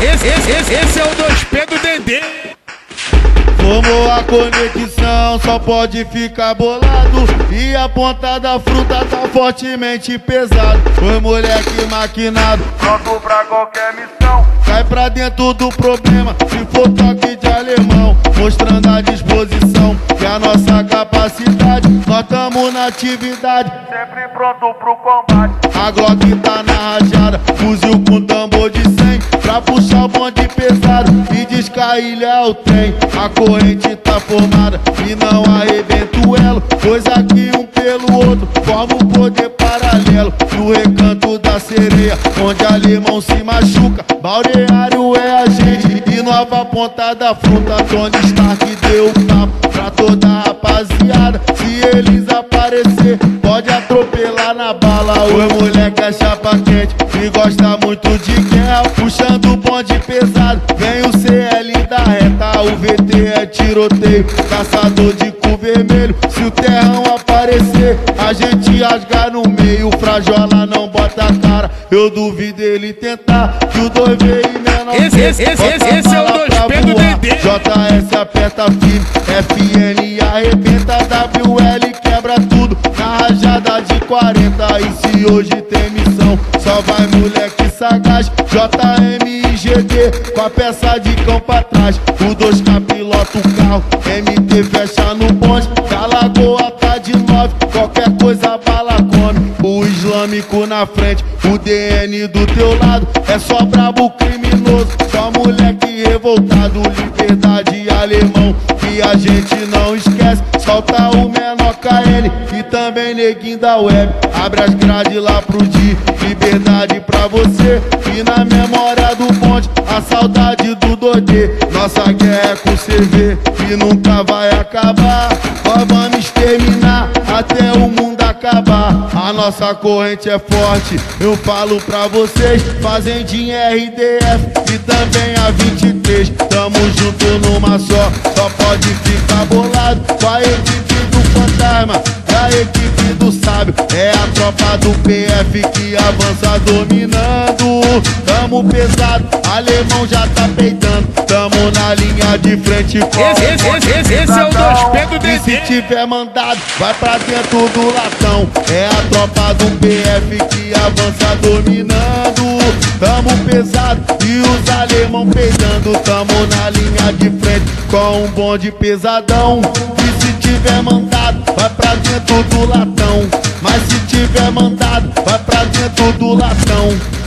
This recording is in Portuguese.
Esse, esse, esse, esse, é o 2P do Dendê. Como a conexão só pode ficar bolado E a ponta da fruta tá fortemente pesado. Foi moleque maquinado, pronto pra qualquer missão. Cai pra dentro do problema, se for toque de alemão. Mostrando a disposição e a nossa capacidade. Nós tamo na atividade, sempre pronto pro combate. A Glock tá na rajada, fuzil com tambor de 100 Puxar o bonde pesado. E descarrilhar o trem A corrente tá formada. E não arrebenta o elo Pois aqui um pelo outro forma um poder paralelo. No recanto da sereia, onde alemão se machuca. Balneário é a gente e nova ponta da fruta. Tony Stark deu um papo pra toda a rapaziada. Se eles aparecer, pode atropelar na bala. O moleque é chapa quente e gosta muito de guerra. Puxando o bonde pesado, vem o CL da reta. O VT é tiroteio, caçador de cu vermelho. Se o terrão aparecer, a gente rasga no meio. Frajola não bota a cara, eu duvido ele tentar. Que o 2 veio menor Esse, esse, esse, esse, esse é o 2P do Dendê. JS aperta firme, FN arrebenta WL quebra tudo. Na rajada de 40 E se hoje tem missão, só vai moleque sagaz. JM e GD com a peça de cão pra trás. O 2K pilota o carro, MT fecha no bonde. Da lagoa tá de 9, qualquer coisa bala come. O islâmico na frente, o DN do teu lado. É só brabo criminoso, só moleque revoltado. Liberdade alemão, que a gente não esquece. Solta e também neguinho da web. Abre as grades lá pro dia, liberdade pra você E na memória do bonde, a saudade do Dodê. Nossa guerra é com CV e nunca vai acabar. Nós vamos exterminar até o mundo acabar. A nossa corrente é forte, eu falo pra vocês. Fazendinha RDF e também a 23 Tamo junto numa só, só pode ficar bolado a equipe fantasma e a equipe do sábio É a tropa do PF que avança dominando Tamo pesado, alemão já tá peitando Tamo na linha de frente com Esse, esse, esse, esse, esse é o 2P do e se tiver mandado, vai pra dentro do latão. É a tropa do PF que avança dominando. Tamo pesado e os alemão peidando. Tamo na linha de frente com um bonde pesadão. Tiver mandado, vai pra dentro do latão. Mas se tiver mandado, vai pra dentro do latão.